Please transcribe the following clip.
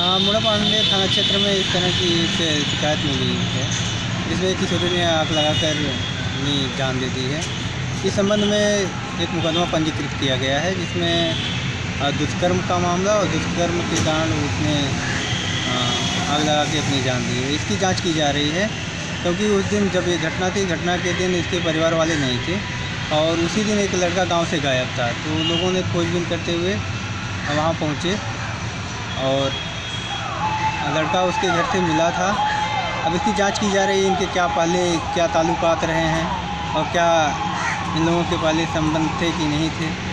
मुड़ा पांडे थाना क्षेत्र में इस तरह की शिकायत मिली है। जिसमें किशोरी ने आग लगाकर अपनी जान दे दी है। इस संबंध में एक मुकदमा पंजीकृत किया गया है, जिसमें दुष्कर्म का मामला और दुष्कर्म के कारण उसने आग लगा के अपनी जान दी है। इसकी जाँच की जा रही है, क्योंकि उस दिन जब ये घटना थी, घटना के दिन इसके परिवार वाले नहीं थे और उसी दिन एक लड़का गाँव से गायब था। तो लोगों ने खोजबीन करते हुए वहाँ पहुँचे और लड़का उसके घर से मिला था। अब इसकी जाँच की जा रही है, इनके क्या पहले क्या ताल्लुकात रहे हैं और क्या इन लोगों के पहले संबंध थे कि नहीं थे।